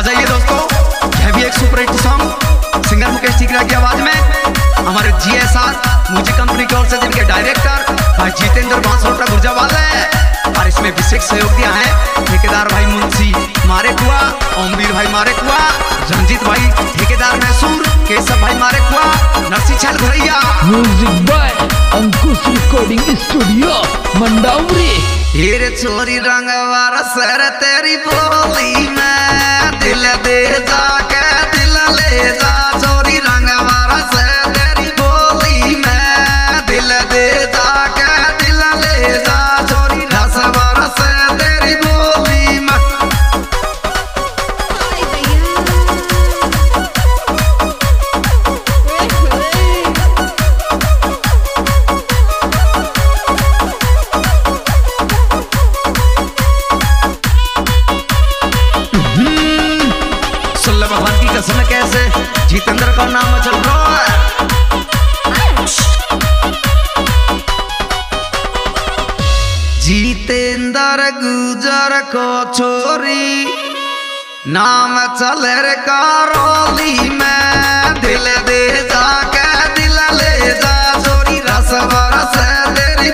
आ जाइए दोस्तों यह भी एक super hit song singer Mukesh Tikra की आवाज़ में हमारे G S R music company की ओर से जिनके डायरेक्टर भाई जितेंद्र बांसरोटा गुर्जावाल है और इसमें विशेष सहयोग दिया है ठेकेदार भाई मुंशी मारे कुआ ओमवीर भाई मारे कुआ रंजीत भाई ठेकेदार मैसूर केशव भाई मारे कुआ नरसी छल घरैया music by Ankush recording studio Mandauri हीरे चोरी रंग वारा सर तेरी बोली में। दिल दे जाके दिल ले जा चोरी जितेंद्र गुजर को छोरी। नाम चल रे कारोली में। दिल दे जाके दिल ले जा छोरी रस बरस तेरी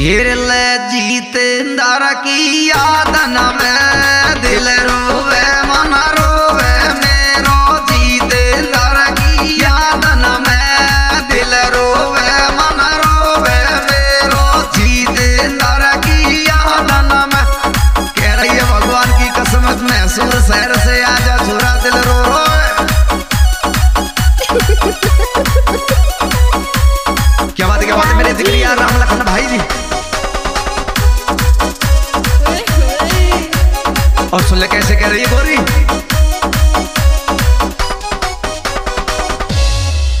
ये ले जितेंद्र की याद न में। दिल रोवे, मन रोवे, मेरो जितेंद्र की याद न में। दिल रोवे, मन रोवे, मेरो जितेंद्र की याद न में। कह रही है भगवान की कसम मैसूर शहर से आजा, छुरा दिल रो कह रही है गोरी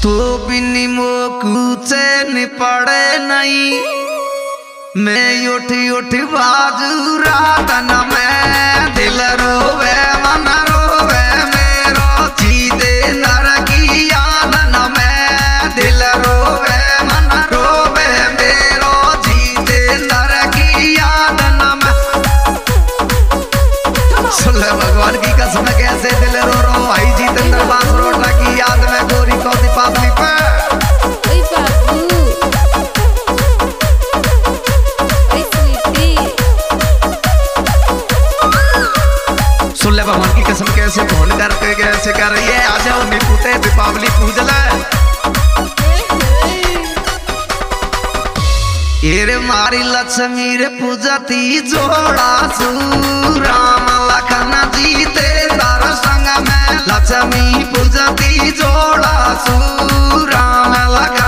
तो बिनी मोकू पड़े नहीं। मैं उठी उठी बाजू रात न मैं। दिल रोवे, मन रोवे, मेरो जीते नर सुन ले भगवान की कसम कैसे दिल रो रो। भाई जितेंद्र बाँस रोटा की याद में गोरी को दीपावली पे. सुन ले भगवान की कसम कैसे फ़ोन करके कैसे कर रही है आ जाओ निपुते दीपावली पूजल ये मारी लक्ष्मी रे पूजती जोड़ा राम लखन जीते दर संग में लक्ष्मी पूजती जोड़ा राम लखन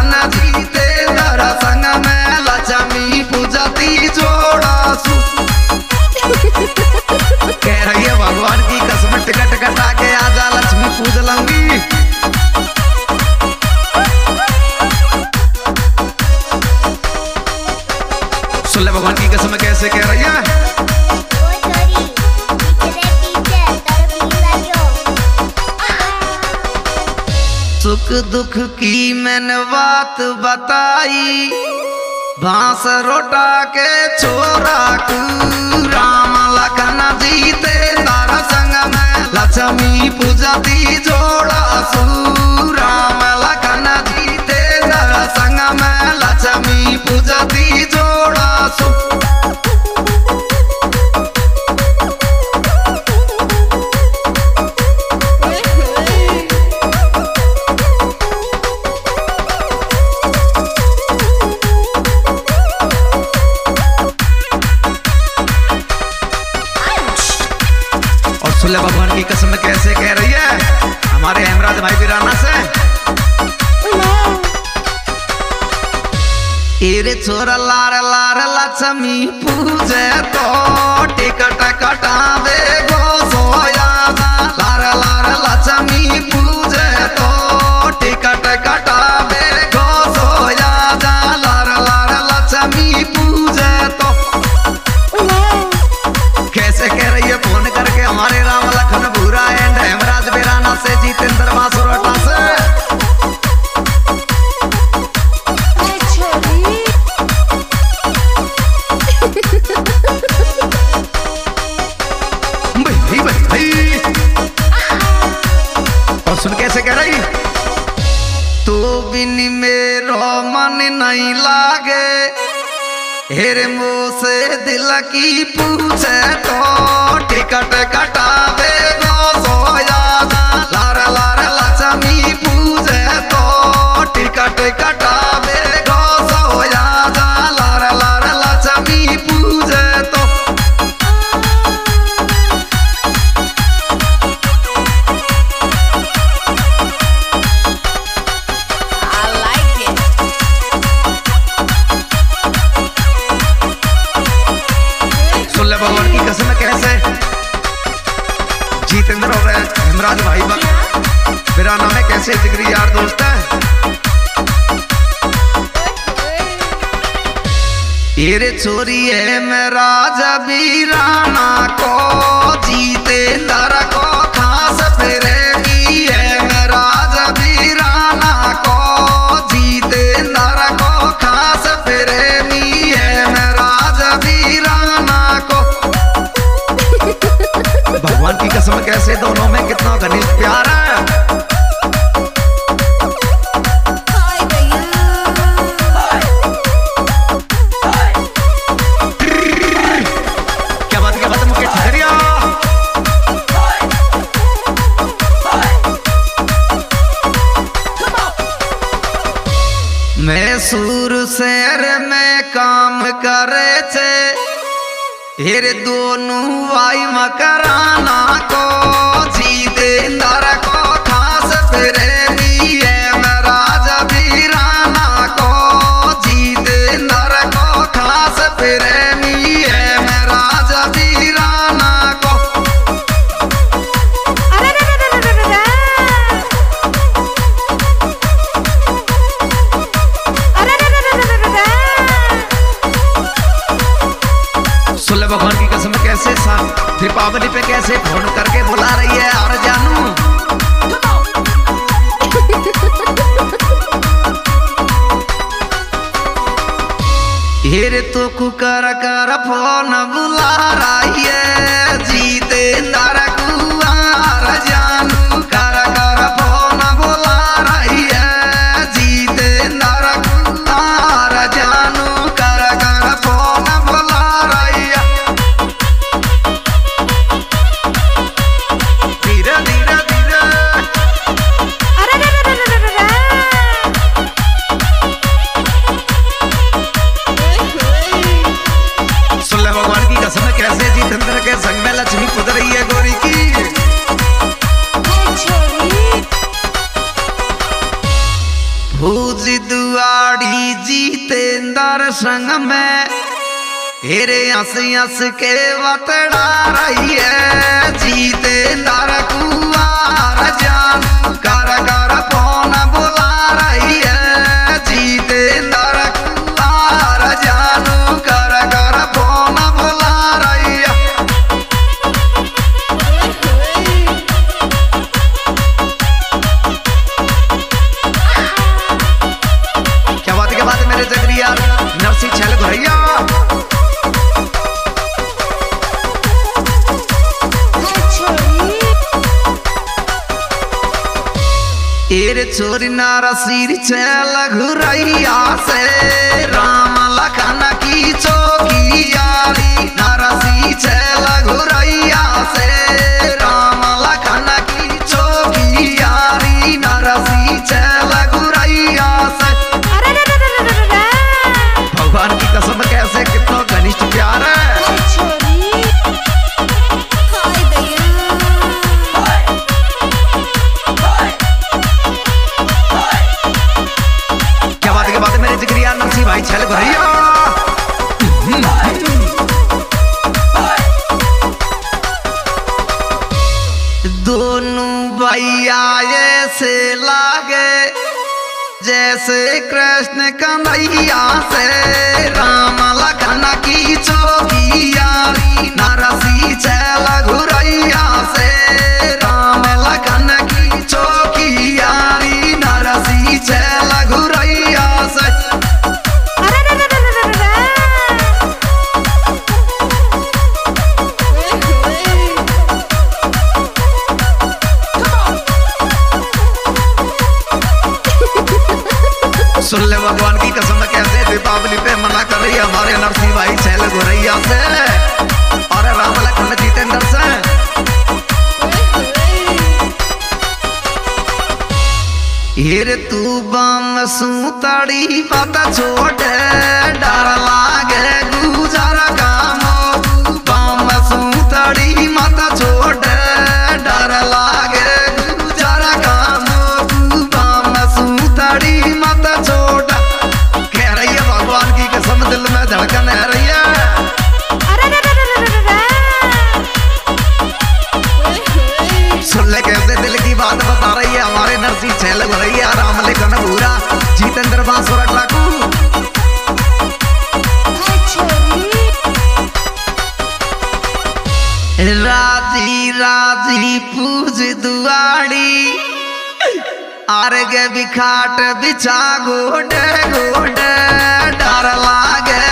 दुख की मैंने बात बताई। बाँस रोटा के छोरा राम लखन जीते, तारा संग में लक्ष्मी पूजती जोड़ा सू। राम लखन जीते, तारा संग में लक्ष्मी पूजती जोड़ा सू। इरे छोरा लार लार लक्ष्मी पूजे तो टिकट कटा दे गो सोया लार लार लक्ष्मी पूजे तो टिकट कटा लागे। हेरे मुँह से दिल की पूछे तो टिकट कटा दे सोया लार लार लक्ष्मी पूछे तो टिकट कटावे गो कैसे जिगरी यार दोस्त है। ये चोरी है मेरा जबीराना को जितेंद्र को खास प्रेमी है। को प्रेमी है। को। भगवान की कसम, कैसे दोनों में कितना घनिष्ठ प्यार है। सूर शहर में काम करे छे। फिर दोनों भाई मकराना को जितेंद्र को खास प्रेमी दीपावली पे कैसे फ़ोन करके बुला रही है और जानू? हेरे तो कुकर कर फ़ोन बुला रही है, जीते नारा कुआ जानू। जितेंद्र संग में हेरे हंस हंस के बतड़ा रही है जितेंद्र कुआर जानू कर कर फ़ोन बुला रही है चोरी नारा सिर छल घुरैया से राम। कृष्ण कन्हैया से सुन ले भगवान की कसम कैसे दीपावली पे मना कर रही हमारे नरसिंह भाई छैल गोरैया से। अरे राम लखन जितेंद्र से हेर तू बम सूतड़ी पता छोटे, डर बात बता रही है हमारे नरसिंह छैल गोरैया राम लेखन भूरा जितेंद्र बांसुरा ठाकुर राज़ी राज़ी पूज दुआड़ी। आर्ग बिखाट बिछा गोड गोड। डर लागे